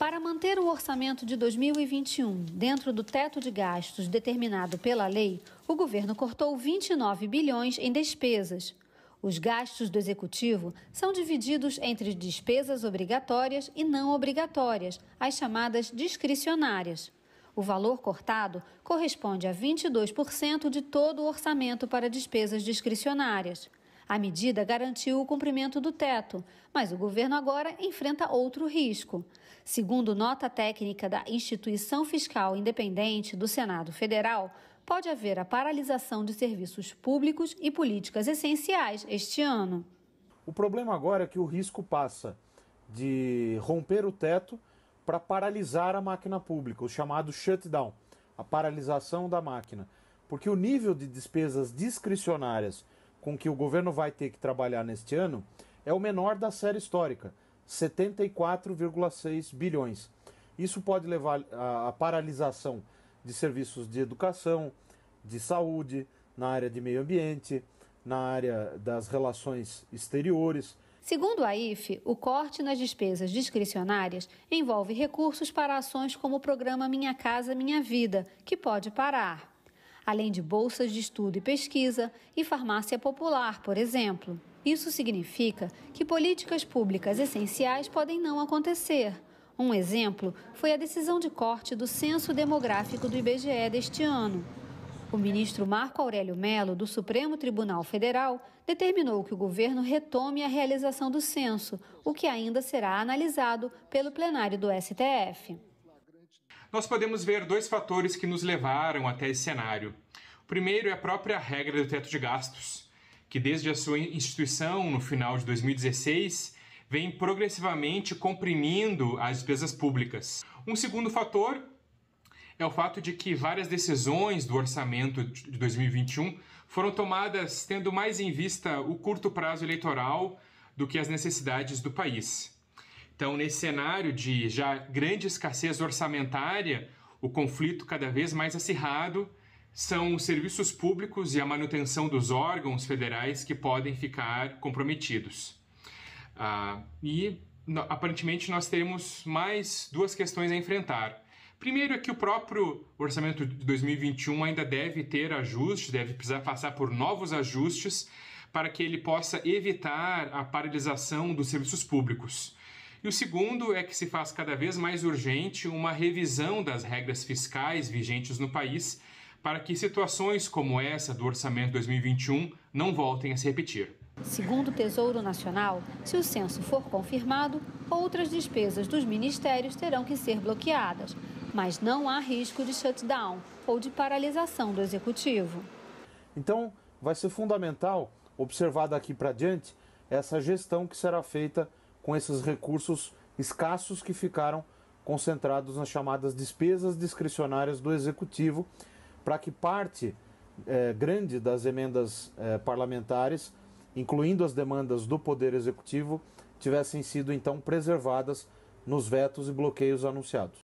Para manter o orçamento de 2021 dentro do teto de gastos determinado pela lei, o governo cortou 29 bilhões em despesas. Os gastos do executivo são divididos entre despesas obrigatórias e não obrigatórias, as chamadas discricionárias. O valor cortado corresponde a 22% de todo o orçamento para despesas discricionárias. A medida garantiu o cumprimento do teto, mas o governo agora enfrenta outro risco. Segundo nota técnica da Instituição Fiscal Independente do Senado Federal, pode haver a paralisação de serviços públicos e políticas essenciais este ano. O problema agora é que o risco passa de romper o teto para paralisar a máquina pública, o chamado shutdown, a paralisação da máquina. Porque o nível de despesas discricionárias com que o governo vai ter que trabalhar neste ano é o menor da série histórica, 74,6 bilhões. Isso pode levar à paralisação de serviços de educação, de saúde, na área de meio ambiente, na área das relações exteriores. Segundo a IFE, o corte nas despesas discricionárias envolve recursos para ações como o programa Minha Casa Minha Vida, que pode parar além de bolsas de estudo e pesquisa e farmácia popular, por exemplo. Isso significa que políticas públicas essenciais podem não acontecer. Um exemplo foi a decisão de corte do censo demográfico do IBGE deste ano. O ministro Marco Aurélio Melo, do Supremo Tribunal Federal, determinou que o governo retome a realização do censo, o que ainda será analisado pelo plenário do STF nós podemos ver dois fatores que nos levaram até esse cenário. O primeiro é a própria regra do teto de gastos, que desde a sua instituição no final de 2016 vem progressivamente comprimindo as despesas públicas. Um segundo fator é o fato de que várias decisões do orçamento de 2021 foram tomadas tendo mais em vista o curto prazo eleitoral do que as necessidades do país. Então, nesse cenário de já grande escassez orçamentária, o conflito cada vez mais acirrado são os serviços públicos e a manutenção dos órgãos federais que podem ficar comprometidos. Ah, e aparentemente nós temos mais duas questões a enfrentar. Primeiro é que o próprio orçamento de 2021 ainda deve ter ajustes, deve precisar passar por novos ajustes para que ele possa evitar a paralisação dos serviços públicos. E o segundo é que se faz cada vez mais urgente uma revisão das regras fiscais vigentes no país para que situações como essa do orçamento 2021 não voltem a se repetir. Segundo o Tesouro Nacional, se o censo for confirmado, outras despesas dos ministérios terão que ser bloqueadas, mas não há risco de shutdown ou de paralisação do executivo. Então, vai ser fundamental observar daqui para diante essa gestão que será feita com esses recursos escassos que ficaram concentrados nas chamadas despesas discricionárias do Executivo, para que parte eh, grande das emendas eh, parlamentares, incluindo as demandas do Poder Executivo, tivessem sido então preservadas nos vetos e bloqueios anunciados.